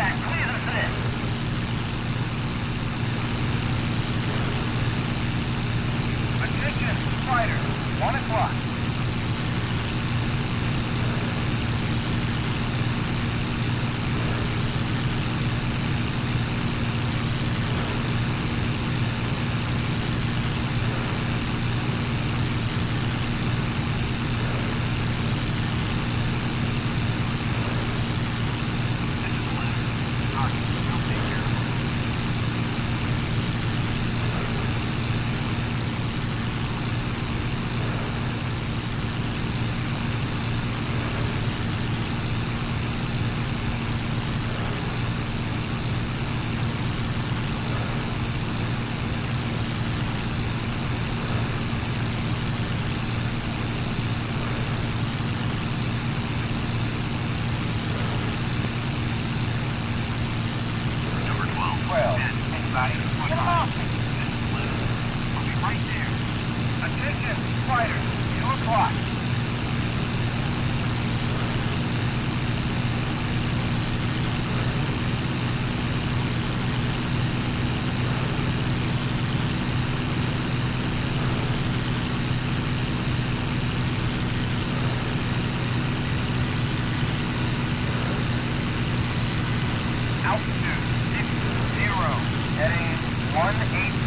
contact. Clear the slip. Position, fighters, 2 o'clock. Altitude, six, zero, heading 180.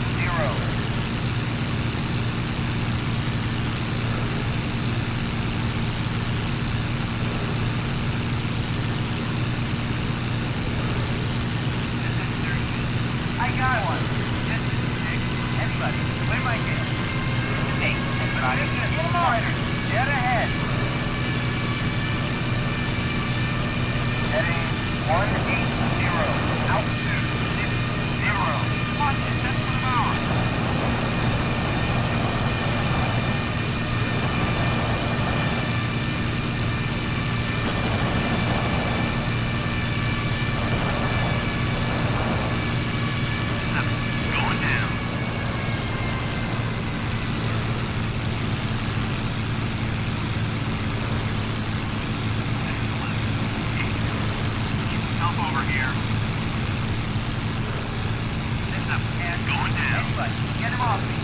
Bigfoot. Get him off me.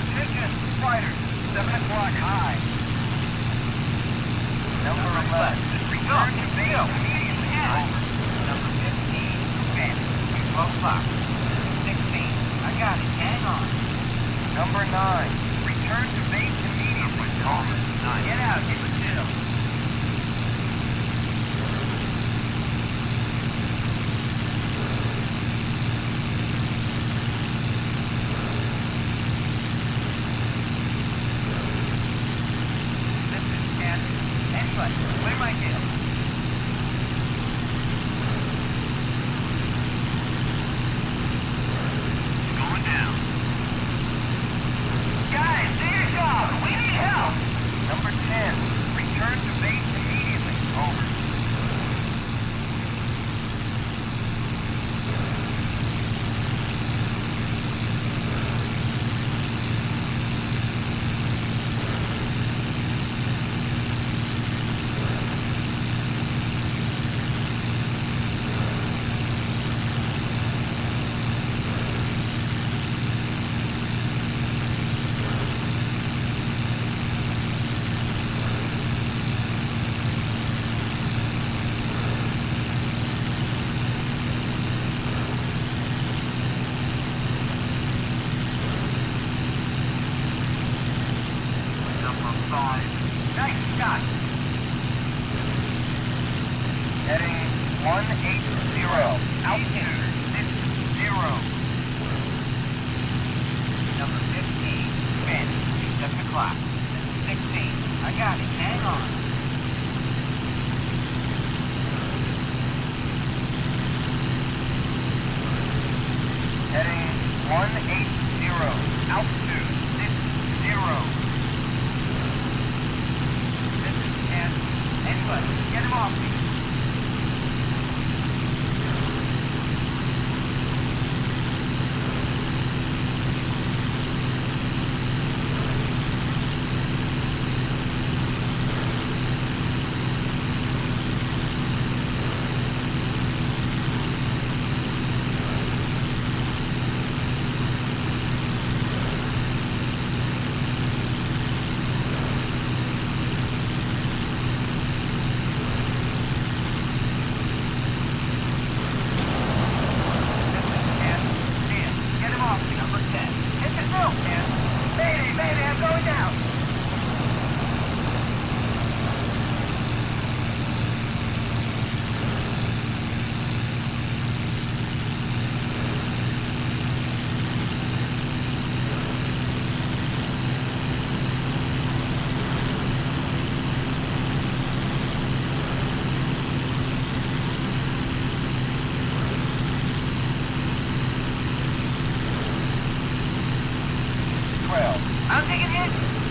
Attention, riders. Seven o'clock high. Number 11. Return to Bill. Number 15. Vanished. 12 o'clock. 16. I got it. Hang on. Number 9. Return to base immediately. Get out. Get still. o'clock. 16. I got it. Hang on. I'm taking hits.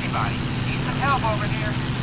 anybody. Needs some help over here.